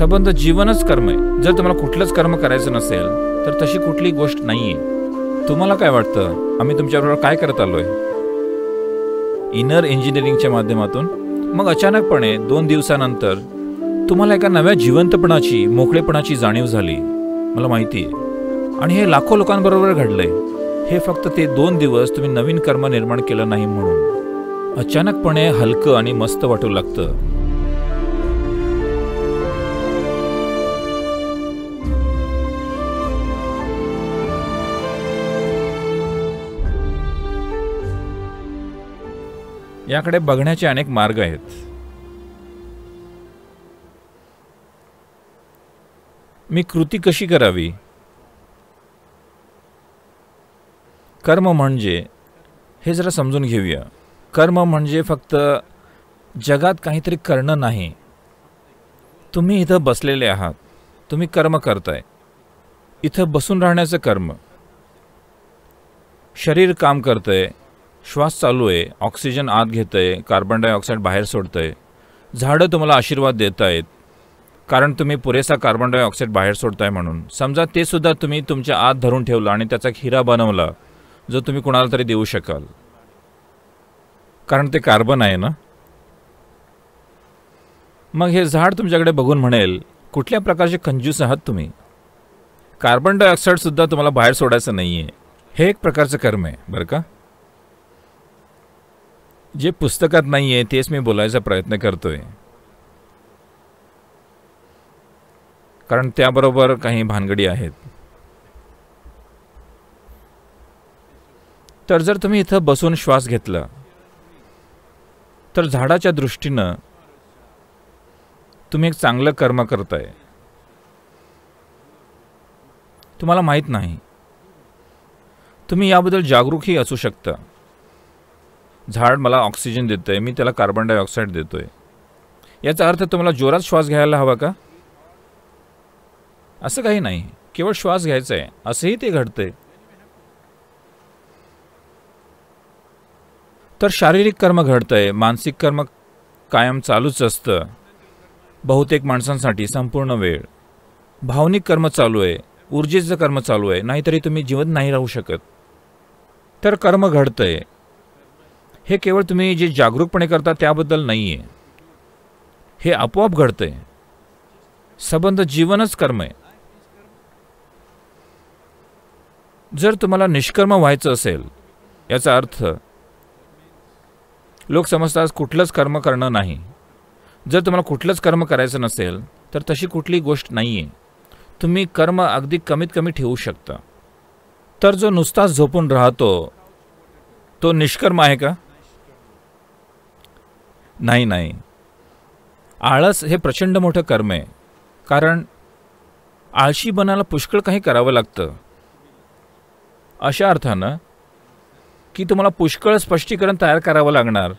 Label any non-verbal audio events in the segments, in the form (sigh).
सबंध जीवनच कर्म आहे. जर तुम्हाला कुठलंच कर्म करायचं नसेल तर तशी कुठली गोष्ट नाहीये. तुम्हाला काय वाटतं? आम्ही तुमच्याबरोबर काय करत आलोय? इनर इंजिनिअरिंगच्या माध्यमातून. मग अचानकपणे दोन दिवसानंतर तुम्हाला एका नव्या जिवंतपणाची मोकळेपणाची जाणीव झाली. मला माहिती आहे आणि हे लाखो लोकांबरोबर घडलंय. हे फक्त ते दोन दिवस तुम्ही नवीन कर्म निर्माण केलं नाही म्हणून. अचानकपणे हलकं आणि मस्त वाटू लागतं. याकडे बघण्याचे अनेक मार्ग आहेत. मी कृती कशी करावी? कर्म म्हणजे हे जरा समजून घेऊया. कर्म म्हणजे फक्त जगात काहीतरी करणं नाही. तुम्ही इथं बसलेले आहात. तुम्ही कर्म करताय. इथं बसून राहण्याचं कर्म. शरीर काम करतंय. श्वास चालू आहे ऑक्सिजन आत घेतंय कार्बन डायऑक्साईड बाहेर सोडतंय. झाडं तुम्हाला आशीर्वाद देत आहेत कारण तुम्ही पुरेसा कार्बन डायऑक्साईड बाहेर सोडताय म्हणून. समजा ते सुद्धा तुम्ही तुमच्या आत धरून ठेवलं आणि त्याचा हिरा बनवला जो तुम्ही कुणाला तरी देऊ शकाल. कारण ते कार्बन आहे ना? मग हे झाड तुमच्याकडे बघून म्हणेल कुठल्या प्रकारचे कंजूस आहात तुम्ही? कार्बन डायऑक्साईड सुद्धा तुम्हाला बाहेर सोडायचं नाहीये. हे एक प्रकारचं कर्म आहे बरं का? जे पुस्तकात नाहीये तेच मी बोलायचा प्रयत्न करतोय. कारण त्याबरोबर काही भानगडी आहेत. तर जर तुम्ही इथं बसून श्वास घेतला तर झाडाच्या दृष्टीनं तुम्ही एक चांगलं कर्म करताय. तुम्हाला माहीत नाही. तुम्ही याबद्दल जागरूकही असू शकता. झाड मला ऑक्सिजन देतंय मी त्याला कार्बन डायऑक्साईड देतोय. याचा अर्थ तुम्हाला जोरात श्वास घ्यायला हवा का? असं काही नाही. केवळ श्वास घ्यायचा आहे असंही ते घडतंय. तर शारीरिक कर्म घडतंय. मानसिक कर्म कायम चालूच असतं. बहुतेक माणसांसाठी संपूर्ण वेळ. भावनिक कर्म चालू आहे. ऊर्जेचं कर्म चालू आहे. नाहीतरी तुम्ही जिवंत नाही राहू शकत. तर कर्म घडतंय. हे केवळ तुम्ही जे जागरूकपणे करता त्याबद्दल नाही आहे हे आपोआप घडतं आहे संबंध जीवनच कर्म आहे. जर तुम्हाला निष्कर्म व्हायचं असेल याचा अर्थ लोक समजतात कुठलंच कर्म करणं नाही. जर तुम्हाला कुठलंच कर्म करायचं नसेल तर तशी कुठली गोष्ट नाही आहे तुम्ही कर्म अगदी कमीत कमी ठेवू शकता. तर जो नुसताच झोपून राहतो तो निष्कर्म आहे का? नाही नाही. आळस हे प्रचंड मोठं कर्म आहे. कारण आळशी बनायला पुष्कळ काही करावं लागतं. अशा अर्थानं की तुम्हाला पुष्कळ स्पष्टीकरण तयार करावं लागणार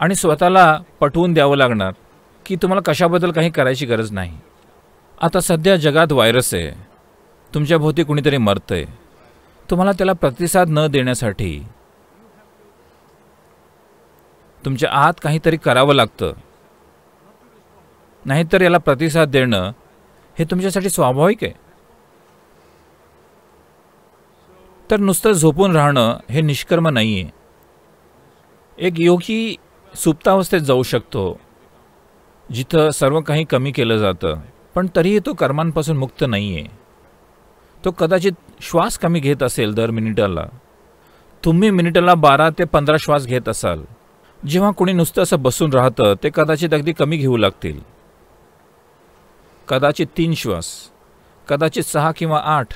आणि स्वतःला पटवून द्यावं लागणार की तुम्हाला कशाबद्दल काही करायची गरज नाही. आता सध्या जगात व्हायरस आहे. तुमच्या भोवती कुणीतरी मरतंय. तुम्हाला त्याला प्रतिसाद न देण्यासाठी तुमच्या आत काहीतरी करावं लागतं. नाहीतर याला प्रतिसाद देणं हे तुमच्यासाठी स्वाभाविक आहे. तर नुसतं झोपून राहणं हे निष्कर्म नाही आहे एक योगी सुप्तावस्थेत जाऊ शकतो जिथं सर्व काही कमी केलं जातं पण तरीही तो कर्मांपासून मुक्त नाही आहे तो कदाचित श्वास कमी घेत असेल दर मिनिटाला. तुम्ही मिनिटाला बारा ते पंधरा श्वास घेत असाल. जेव्हा कोणी नुसतं असं बसून राहतं ते कदाचित अगदी कमी घेऊ लागतील. कदाचित तीन श्वास कदाचित सहा किंवा आठ.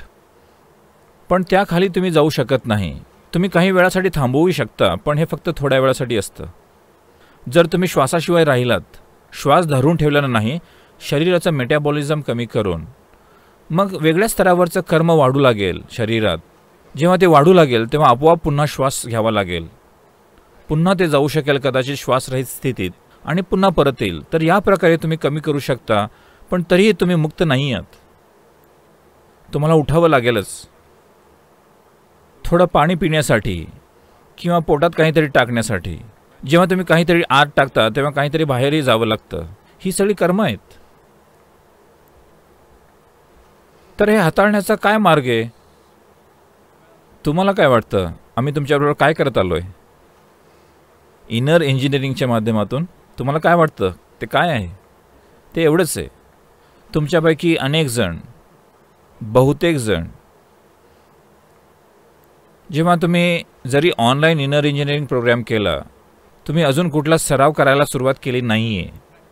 पण त्याखाली तुम्ही जाऊ शकत नाही. तुम्ही काही वेळासाठी थांबवूही शकता पण हे फक्त थोड्या वेळासाठी असतं. जर तुम्ही श्वासाशिवाय राहिलात श्वास धरून ठेवल्यानं नाही शरीराचं मेटॅबॉलिझम कमी करून. मग वेगळ्या स्तरावरचं कर्म वाढू लागेल शरीरात. जेव्हा ते वाढू लागेल तेव्हा आपोआप पुन्हा श्वास घ्यावा लागेल. पुन्हा ते जाऊ शकेल कदाचित श्वासरहित स्थितीत आणि पुन्हा परत येईल तर या प्रकारे तुम्ही कमी करू शकता पण तरीही तुम्ही मुक्त नाही आहात तुम्हाला उठावं लागेलच. थोडं पाणी पिण्यासाठी किंवा पोटात काहीतरी टाकण्यासाठी. जेव्हा तुम्ही काहीतरी आत टाकता तेव्हा काहीतरी बाहेरही जावं लागतं. ही सगळी कर्म आहेत. तर हे हाताळण्याचा काय मार्ग आहे? तुम्हाला काय वाटतं? आम्ही तुमच्याबरोबर काय करत आलो आहे इनर इंजिनिअरिंगच्या माध्यमातून तुम्हाला काय वाटतं? ते काय आहे? ते एवढंच आहे. तुमच्यापैकी अनेक जण बहुतेक जण जेव्हा तुम्ही जरी ऑनलाईन इनर इंजिनिअरिंग प्रोग्राम केला तुम्ही अजून कुठला सराव करायला सुरुवात केली नाही आहे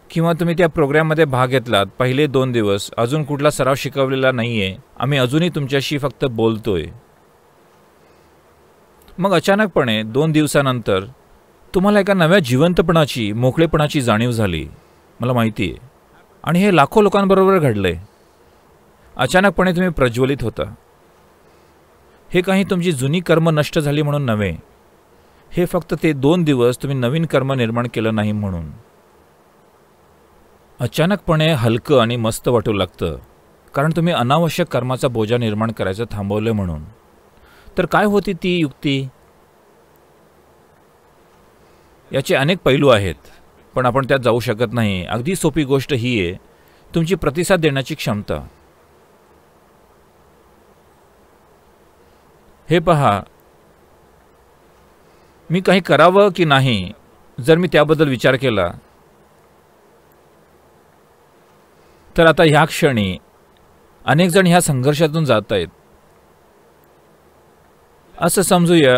किंवा तुम्ही त्या प्रोग्राममध्ये भाग घेतलात पहिले दोन दिवस अजून कुठला सराव शिकवलेला नाही आहे आम्ही अजूनही तुमच्याशी फक्त बोलतोय. मग अचानकपणे दोन दिवसानंतर तुम्हाला एका नव्या जिवंतपणाची मोकळेपणाची जाणीव झाली. मला माहिती आहे आणि हे लाखो लोकांबरोबर घडलं आहे अचानकपणे तुम्ही प्रज्वलित होता. हे काही तुमची जुनी कर्म नष्ट झाली म्हणून नव्हे. हे फक्त ते दोन दिवस तुम्ही नवीन कर्म निर्माण केलं नाही म्हणून. अचानकपणे हलकं आणि मस्त वाटू लागतं. कारण तुम्ही अनावश्यक कर्माचा बोजा निर्माण करायचं थांबवलं म्हणून. तर काय होती ती युक्ती? याचे अनेक पैलू आहेत पण आपण त्यात जाऊ शकत नाही. अगदी सोपी गोष्ट ही आहे तुमची प्रतिसाद देण्याची क्षमता. हे पहा मी काही करावं की नाही जर मी त्याबद्दल विचार केला? तर आता ह्या क्षणी अनेक जण ह्या संघर्षातून जात आहेत. असं समजूया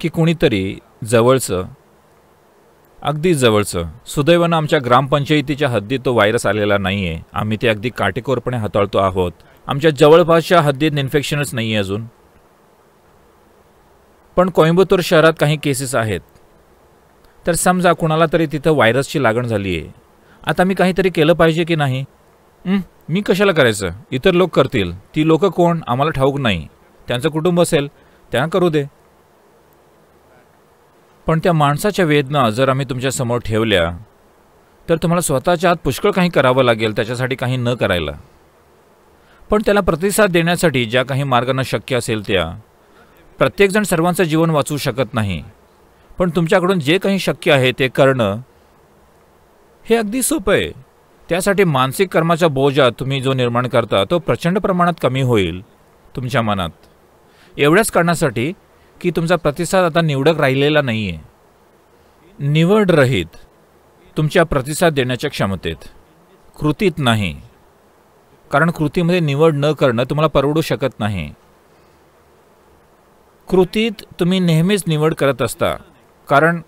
की कुणीतरी जवळचं. अगदी जवळचं. सुदैवानं आमच्या ग्रामपंचायतीच्या हद्दीत तो व्हायरस आलेला नाही आहे आम्ही ते अगदी काटेकोरपणे हाताळतो आहोत. आमच्या जवळपासच्या हद्दीत इन्फेक्शनच नाही आहे अजून. पण कोइंबतूर शहरात काही केसेस आहेत. तर समजा कुणाला तरी तिथं व्हायरसची लागण झाली आहे आता मी काहीतरी केलं पाहिजे की नाही? मी कशाला करायचं? इतर लोक करतील. ती लोकं कोण? आम्हाला ठाऊक नाही. त्यांचं कुटुंब असेल. त्यांना करू दे. पण त्या माणसाच्या वेदना जर आम्ही तुमच्यासमोर ठेवल्या तर तुम्हाला स्वतःच्या आत पुष्कळ काही करावं लागेल त्याच्यासाठी काही न करायला. पण त्याला प्रतिसाद देण्यासाठी ज्या काही मार्गांना शक्य असेल त्या प्रत्येकजण सर्वांचं जीवन वाचवू शकत नाही. पण तुमच्याकडून जे काही शक्य आहे ते करणं हे अगदी सोपं आहे. त्यासाठी मानसिक कर्माचा बोजा तुम्ही जो निर्माण करता तो प्रचंड प्रमाणात कमी होईल तुमच्या मनात. एवढ्याच कारणासाठी की तुमचा प्रतिसाद आता निवडक राहिलेला नाही आहे निवड रहित तुमच्या प्रतिसाद देण्याच्या क्षमतेत. कृतीत नाही. कारण कृतीमध्ये निवड न करणं तुम्हाला परवडू शकत नाही. कृतीत तुम्ही नेहमीच निवड करत असता. कारण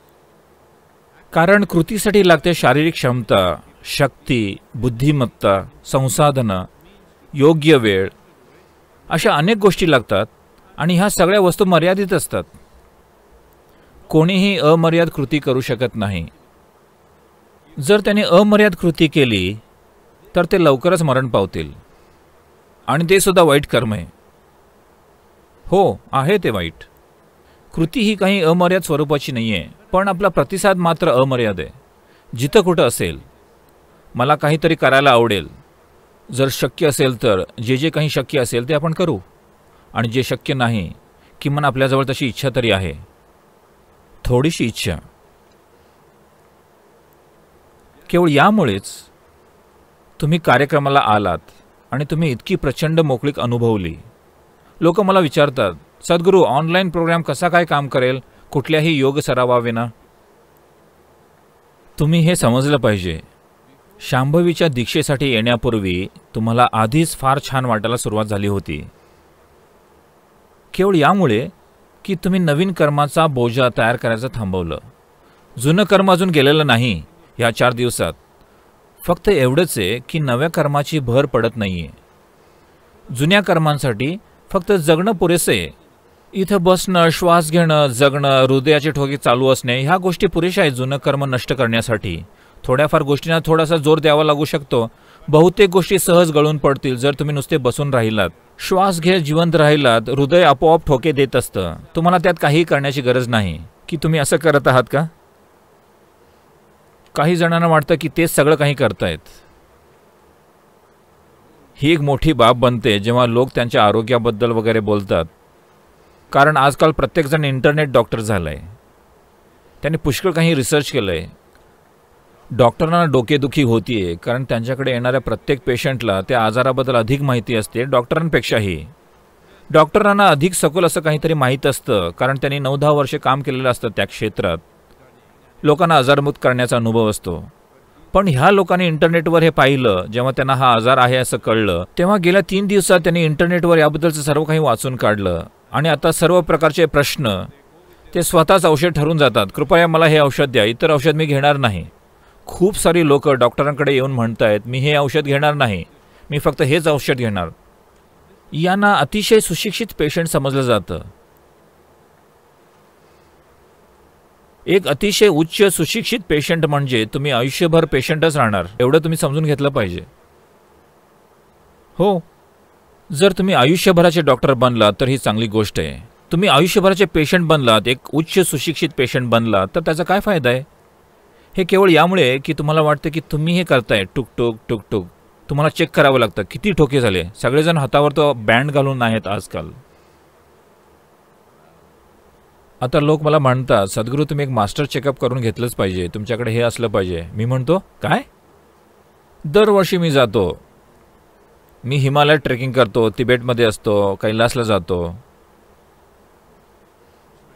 कारण कृतीसाठी लागते शारीरिक क्षमता शक्ती बुद्धिमत्ता संसाधनं योग्य वेळ अशा अनेक गोष्टी लागतात. आणि ह्या सगळ्या वस्तू मर्यादित असतात. कोणीही अमर्याद कृती करू शकत नाही. जर त्याने अमर्याद कृती केली तर ते लवकरच मरण पावतील. आणि ते सुद्धा वाईट कर्म. आहे हो आहे ते वाईट. कृती ही काही अमर्याद स्वरूपाची नाही आहे पण आपला प्रतिसाद मात्र अमर्याद आहे. जिथं कुठं असेल मला काहीतरी करायला आवडेल. जर शक्य असेल तर जे जे काही शक्य असेल ते आपण करू. आणि जे शक्य नाही किमान आपल्याजवळ तशी इच्छा तरी आहे. थोडीशी इच्छा. केवळ यामुळेच तुम्ही कार्यक्रमाला आलात आणि तुम्ही इतकी प्रचंड मोकळीक अनुभवली. लोक मला विचारतात सद्गुरू ऑनलाईन प्रोग्राम कसा काय काम करेल? कुठल्याही योग सरावाविना? तुम्ही हे समजलं पाहिजे. शांभवीच्या दीक्षेसाठी येण्यापूर्वी तुम्हाला आधीच फार छान वाटायला सुरुवात झाली होती. केवळ यामुळे की तुम्ही नवीन कर्माचा बोजा तयार करायचं थांबवलं. जुनं कर्म अजून गेलेलं नाही ह्या चार दिवसात. फक्त एवढंच आहे की नव्या कर्माची भर पडत नाही आहे जुन्या कर्मांसाठी फक्त जगणं पुरेसं आहे. इथं बसणं श्वास घेणं जगणं हृदयाचे ठोके चालू असणे ह्या गोष्टी पुरेशा आहेत जुनं कर्म नष्ट करण्यासाठी. थोड्याफार गोष्टींना थोडासा जोर द्यावा लागू शकतो बहुतेक गोष्टी सहज गळून पडतील. जर तुम्ही नुसते बसून राहिलात श्वास घेत जिवंत राहिलात हृदय आपोआप ठोके देत असतं. तुम्हाला त्यात काही करण्याची गरज नाही. की तुम्ही असं करत आहात का? काही जणांना वाटतं की तेच सगळं काही करतायत. ही एक मोठी बाब बनते जेव्हा लोक त्यांच्या आरोग्याबद्दल वगैरे बोलतात. कारण आजकाल प्रत्येकजण इंटरनेट डॉक्टर झाला आहे त्यांनी पुष्कळ काही रिसर्च केलं आहे डॉक्टरांना डोकेदुखी होतीये कारण त्यांच्याकडे येणाऱ्या प्रत्येक पेशंटला त्या आजाराबद्दल अधिक माहिती असते डॉक्टरांपेक्षाही. डॉक्टरांना अधिक सखोल असं काहीतरी माहीत असतं कारण त्यांनी नऊ दहा वर्षे काम केलेलं असतं त्या क्षेत्रात. लोकांना आजारमुक्त करण्याचा अनुभव असतो. पण ह्या लोकांनी इंटरनेटवर हे पाहिलं जेव्हा त्यांना हा आजार आहे असं कळलं तेव्हा गेल्या तीन दिवसात त्यांनी इंटरनेटवर याबद्दलचं सर्व काही वाचून काढलं. आणि आता सर्व प्रकारचे प्रश्न ते स्वतःच औषध ठरून जातात. कृपया मला हे औषध द्या इतर औषध मी घेणार नाही. खूप सारी लोक डॉक्टरांकडे येऊन म्हणत आहेत मी हे औषध घेणार नाही. मी फक्त हेच औषध घेणार. यांना अतिशय सुशिक्षित पेशंट समजलं जातं. एक अतिशय उच्च सुशिक्षित पेशंट म्हणजे तुम्ही आयुष्यभर पेशंटच राहणार. एवढं तुम्ही समजून घेतलं पाहिजे. हो. जर तुम्ही आयुष्यभराचे डॉक्टर बनलात तर ही चांगली गोष्ट आहे. तुम्ही आयुष्यभराचे पेशंट बनलात एक उच्च सुशिक्षित पेशंट बनलात तर त्याचा काय फायदा आहे? हे केवळ यामुळे की तुम्हाला वाटतं की तुम्ही हे करताय. टुकटुक टुकटुक तुम्हाला चेक करावं लागतं. किती ठोके झाले? सगळेजण हातावर तो बँड घालून आहेत आजकाल. आता लोक मला म्हणतात सद्गुरू तुम्ही एक मास्टर चेकअप करून घेतलंच पाहिजे. तुमच्याकडे हे असलं पाहिजे. मी म्हणतो काय? दरवर्षी मी जातो. मी हिमालयात ट्रेकिंग करतो तिबेटमध्ये असतो कैलासला जातो.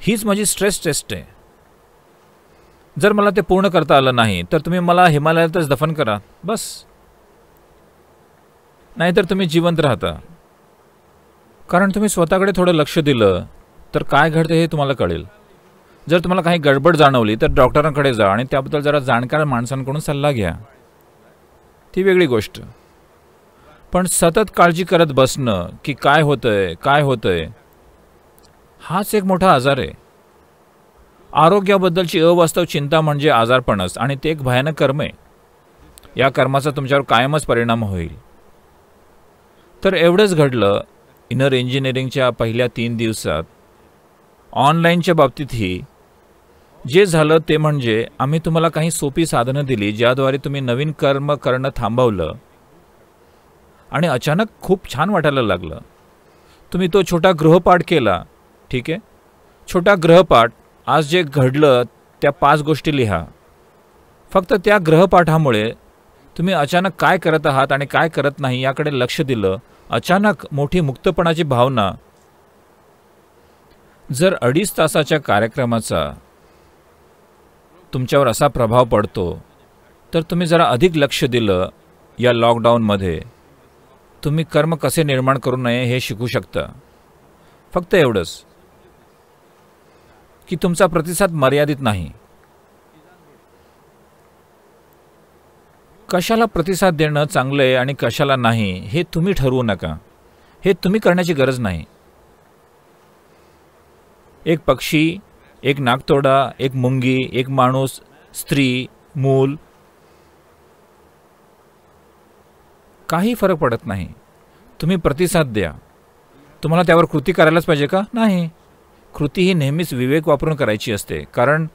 हीच माझी स्ट्रेस टेस्ट आहे. जर मला ते पूर्ण करता आलं नाही तर तुम्ही मला हिमालयातच दफन करा. बस. नाहीतर तुम्ही जिवंत राहता. कारण तुम्ही स्वतःकडे थोडं लक्ष दिलं तर काय घडते हे तुम्हाला कळेल. जर तुम्हाला काही गडबड जाणवली तर डॉक्टरांकडे जा आणि त्याबद्दल जरा जाणकार माणसांकडून सल्ला घ्या. ती वेगळी गोष्ट. पण सतत काळजी करत बसणं की काय होतंय काय होतंय हाच एक मोठा आजार आहे. आरोग्याबद्दलची अवास्तव चिंता म्हणजे आजारपणच आणि ते एक भयानक कर्म आहे. या कर्माचा तुमच्यावर कायमच परिणाम होईल. तर एवढंच घडलं इनर इंजिनिअरिंगच्या पहिल्या तीन दिवसात. ऑनलाईनच्या बाबतीतही जे झालं ते म्हणजे आम्ही तुम्हाला काही सोपी साधनं दिली ज्याद्वारे तुम्ही नवीन कर्म करणं थांबवलं. आणि अचानक खूप छान वाटायला लागलं. तुम्ही तो छोटा गृहपाठ केला ठीक आहे? छोटा ग्रहपाठ आज जे घडलं त्या पाच गोष्टी लिहा. फक्त त्या ग्रहपाठामुळे तुम्ही अचानक काय करत आहात आणि काय करत नाही याकडे लक्ष दिलं अचानक मोठी मुक्तपणाची भावना. जर अडीच तासाच्या कार्यक्रमाचा तुमच्यावर असा प्रभाव पडतो तर तुम्ही जरा अधिक लक्ष दिलं या लॉकडाऊनमध्ये. तुम्ही कर्म कसे निर्माण करू नये हे शिकू शकता. फक्त एवढंच. की तुमचा प्रतिसाद मर्यादित नाही. कशाला प्रतिसाद देणं चांगलं आहे आणि कशाला नाही हे तुम्ही ठरवू नका. हे तुम्ही करण्याची गरज नाही. एक पक्षी एक नागतोडा एक मुंगी एक माणूस स्त्री मूल काही फरक पडत नाही. तुम्ही प्रतिसाद द्या. तुम्हाला त्यावर कृती करायलाच पाहिजे का? नाही. कृती ही नेहमीच विवेक वापरून करायची असते. कारण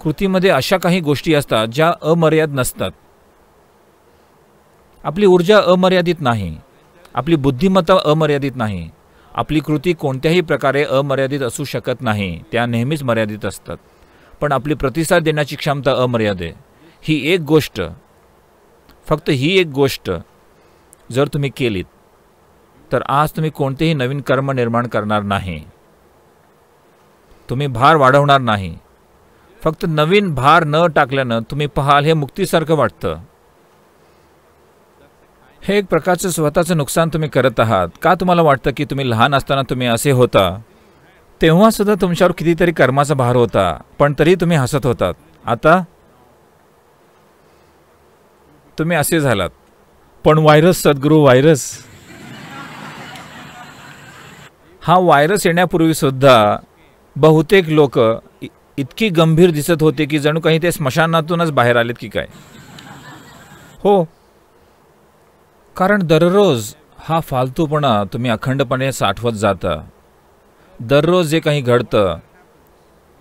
कृतीमध्ये अशा काही गोष्टी असतात ज्या अमर्याद नसतात. आपली ऊर्जा अमर्यादित नाही. आपली बुद्धिमत्ता अमर्यादित नाही. आपली कृती कोणत्याही प्रकारे अमर्यादित असू शकत नाही. त्या नेहमीच मर्यादित असतात. पण आपली प्रतिसाद देण्याची क्षमता अमर्याद आहे. ही एक गोष्ट. फक्त ही एक गोष्ट जर तुम्ही केलीत तर आज तुम्ही कोणतेही नवीन कर्म निर्माण करणार नाही. तुम्ही भार वाढवणार नाही. फक्त नवीन भार न टाकल्यानं तुम्ही पहाल हे मुक्तीसारखं वाटतं. हे एक प्रकारचं स्वतःचं नुकसान तुम्ही करत आहात. का तुम्हाला वाटतं की तुम्ही लहान असताना तुम्ही असे होता? तेव्हासुद्धा तुमच्यावर कितीतरी कर्माचा भार होता पण तरी तुम्ही हसत होतात. आता तुम्ही असे झालात. पण व्हायरस सद्गुरू व्हायरस. हा व्हायरस येण्यापूर्वी सुद्धा बहुतेक लोक इतकी गंभीर दिसत होते की जणू काही ते स्मशानातूनच बाहेर आलेत की काय? हो. कारण दररोज हा फालतूपणा तुम्ही अखंडपणे साठवत जाता. दररोज जे काही घडतं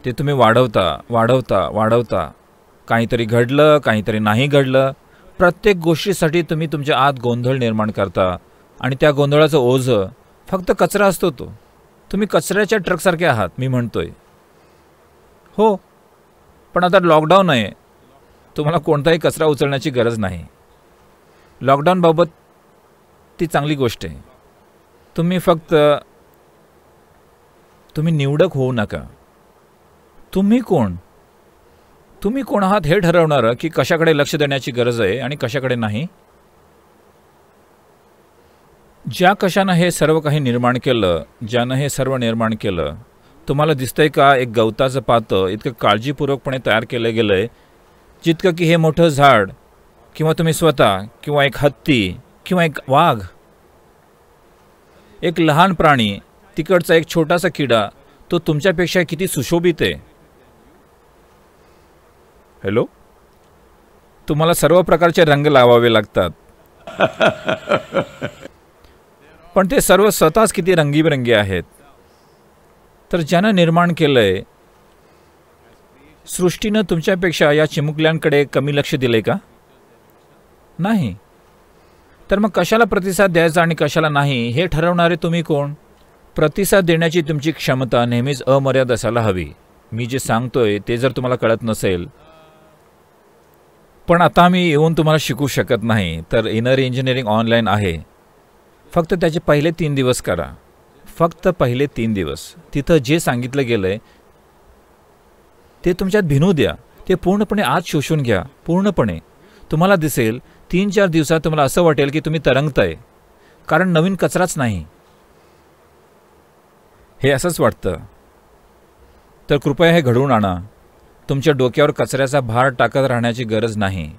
ते तुम्ही वाढवता वाढवता वाढवता. काहीतरी घडलं काहीतरी नाही घडलं. प्रत्येक गोष्टीसाठी तुम्ही तुमच्या आत गोंधळ निर्माण करता आणि त्या गोंधळाचं ओझं फक्त कचरा असतो तो. तुम्ही कचऱ्याच्या ट्रकसारखे आहात मी म्हणतोय. हो पण आता लॉकडाऊन आहे. तुम्हाला कोणताही कचरा उचलण्याची गरज नाही. लॉकडाऊनबाबत ती चांगली गोष्ट आहे. तुम्ही फक्त तुम्ही निवडक होऊ नका. तुम्ही कोण? तुम्ही कोण आहात हे ठरवणारं की कशाकडे लक्ष देण्याची गरज आहे आणि कशाकडे नाही? ज्या कशानं हे सर्व काही निर्माण केलं ज्यानं हे सर्व निर्माण केलं तुम्हाला दिसतंय का एक गवताचं पातं इतकं काळजीपूर्वकपणे तयार केलं गेलं आहे जितकं की हे मोठं झाड किंवा तुम्ही स्वतः किंवा एक हत्ती किंवा एक वाघ? एक लहान प्राणी तिकडचा एक छोटासा किडा तो तुमच्यापेक्षा किती सुशोभित आहे? हॅलो? तुम्हाला सर्व प्रकारचे रंग लावावे लागतात. (laughs) पण ते सर्व स्वतःच किती रंगीबेरंगी आहेत. तर ज्यानं निर्माण केलं आहे सृष्टीनं तुमच्यापेक्षा या चिमुकल्यांकडे कमी लक्ष दिले का? नाही. तर मग कशाला प्रतिसाद द्यायचा आणि कशाला नाही हे ठरवणारे तुम्ही कोण? प्रतिसाद देण्याची तुमची क्षमता नेहमीच अमर्याद असायला हवी. मी जे सांगतोय ते जर तुम्हाला कळत नसेल. पण आता मी येऊन तुम्हाला शिकू शकत नाही. तर इनर इंजिनिअरिंग ऑनलाईन आहे. फक्त त्याचे पहिले तीन दिवस करा. फक्त पहिले तीन दिवस. तिथं जे सांगितलं गेलं आहे ते तुमच्यात भिनू द्या. ते पूर्णपणे आत शोषून घ्या. पूर्णपणे. तुम्हाला दिसेल तीन चार दिवसात तुम्हाला असं वाटेल की तुम्ही तरंगताय. कारण नवीन कचराच नाही. हे असंच वाटतं. तर कृपया हे घडवून आणा. तुमच्या डोक्यावर कचऱ्याचा भार टाकत राहण्याची गरज नाही.